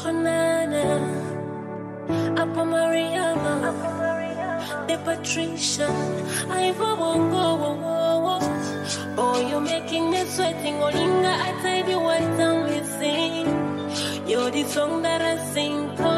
Honana, Apa Maria, the Patricia, Iva Wongo, Oh, you're making me sweating, oh, Olinga, I tell you what I'm missing. You're the song that I sing.